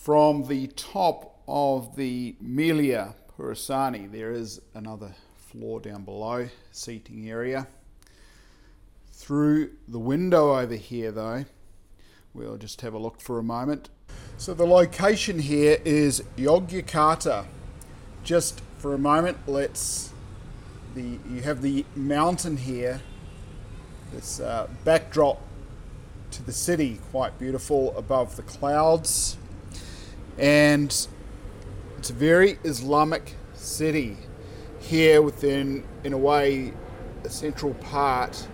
From the top of the Melia Purosani, there is another floor down below, seating area. Through the window over here, though, we'll just have a look for a moment. So the location here is Yogyakarta. Just for a moment, let's the you have the mountain here. This uh, backdrop to the city, quite beautiful above the clouds, and it's a very Islamic city here within, in a way, a central part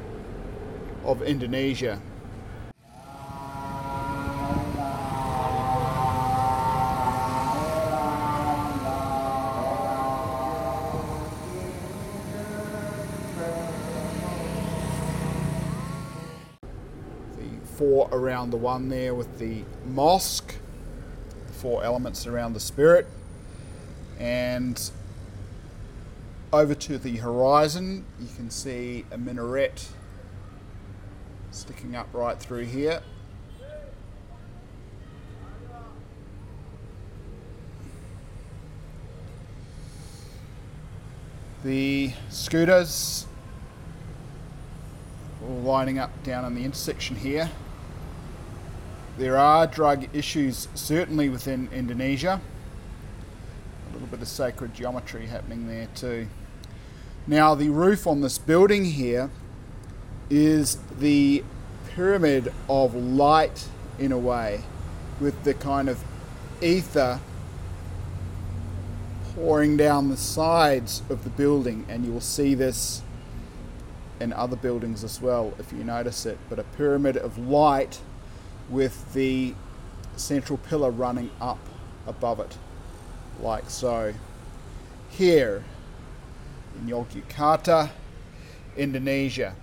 of Indonesia. The four around the one there with the mosque, four elements around the spirit, and over to the horizon you can see a minaret sticking up right through here. The scooters all lining up down in the intersection here. There are drug issues certainly within Indonesia. A little bit of sacred geometry happening there too. Now, the roof on this building here is the pyramid of light in a way, with the kind of ether pouring down the sides of the building, and you will see this in other buildings as well if you notice it. But a pyramid of light with the central pillar running up above it, like so. Here in Yogyakarta, Indonesia.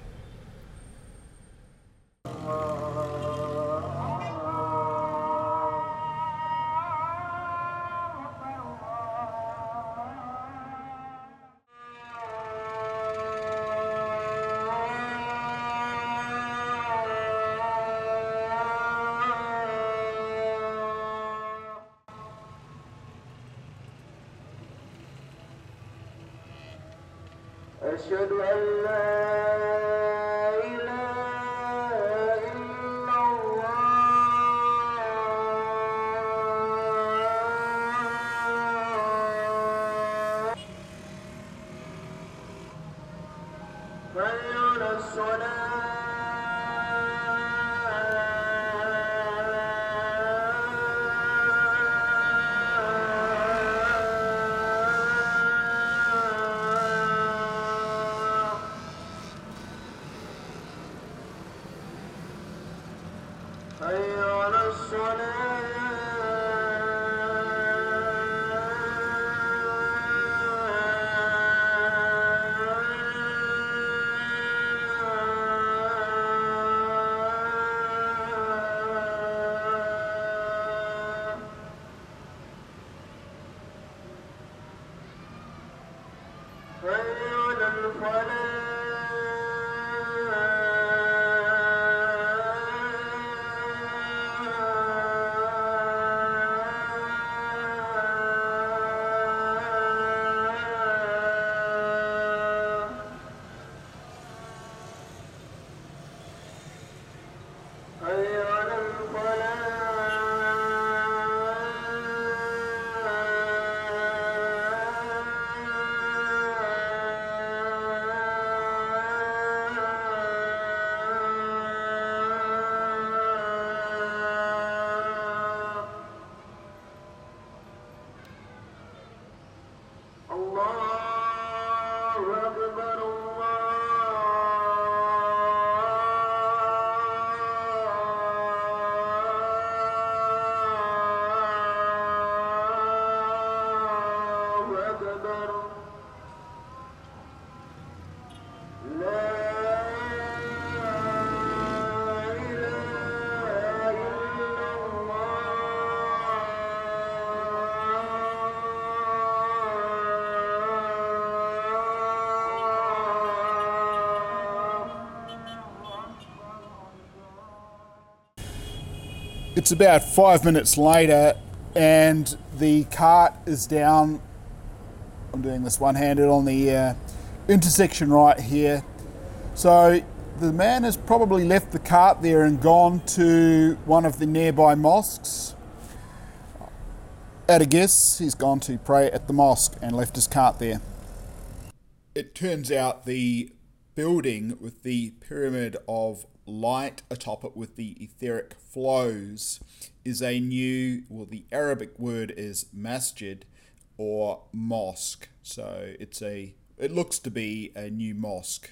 أشهد أن لا حي على الصلاة. It's about five minutes later, and the cart is down. I'm doing this one handed on the uh, intersection right here. So the man has probably left the cart there and gone to one of the nearby mosques. At a guess, he's gone to pray at the mosque and left his cart there. It turns out the building with the pyramid of light atop it with the etheric flows is a new, well, the Arabic word is masjid or mosque. So it's a, it looks to be a new mosque